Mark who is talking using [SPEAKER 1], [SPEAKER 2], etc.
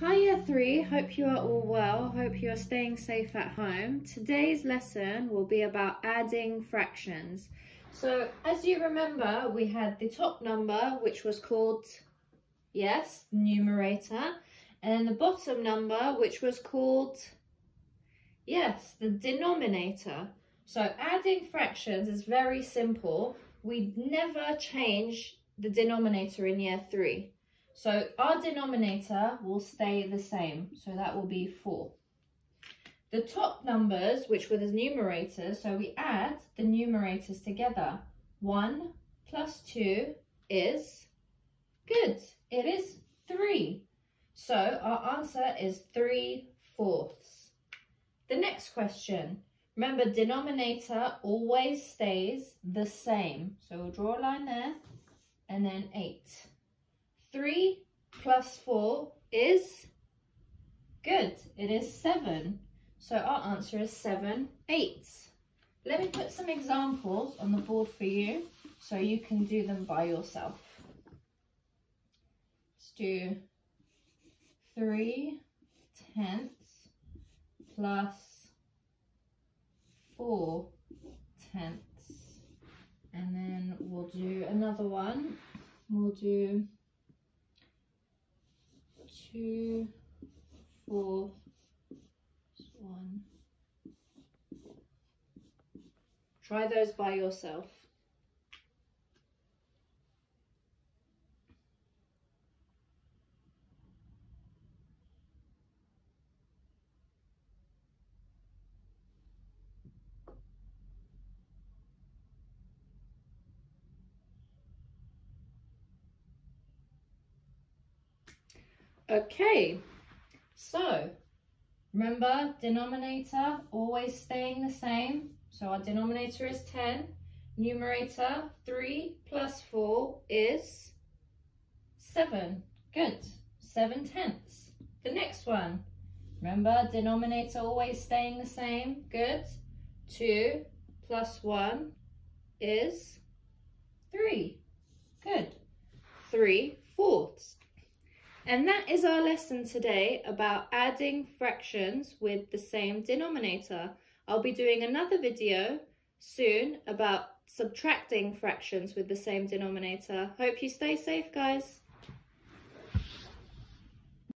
[SPEAKER 1] Hi Year 3, hope you are all well, hope you are staying safe at home. Today's lesson will be about adding fractions. So as you remember, we had the top number which was called, yes, numerator, and the bottom number which was called, yes, the denominator. So adding fractions is very simple. We never change the denominator in Year 3. So our denominator will stay the same. So that will be 4. The top numbers, which were the numerators, so we add the numerators together. 1 plus 2 is, good, it is 3. So our answer is 3 fourths. The next question. Remember, denominator always stays the same. So we'll draw a line there and then 8. 3 plus 4 is, good, it is 7. So our answer is 7 eighths. Let me put some examples on the board for you so you can do them by yourself. Let's do 3 tenths plus 4 tenths. And then we'll do another one. We'll do two, four, one. Try those by yourself. Okay, so remember denominator always staying the same. So our denominator is 10, numerator 3 plus 4 is 7. Good, 7 tenths. The next one, remember denominator always staying the same. Good, 2 plus 1 is 3. Good, 3 fourths. And that is our lesson today about adding fractions with the same denominator. I'll be doing another video soon about subtracting fractions with the same denominator. Hope you stay safe, guys.